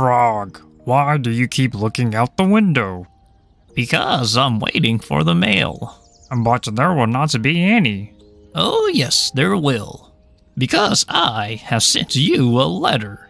Frog, why do you keep looking out the window? Because I'm waiting for the mail. But there will not be any. Oh, yes, there will. Because I have sent you a letter.